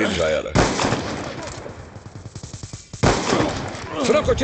İn Gayalı. Franco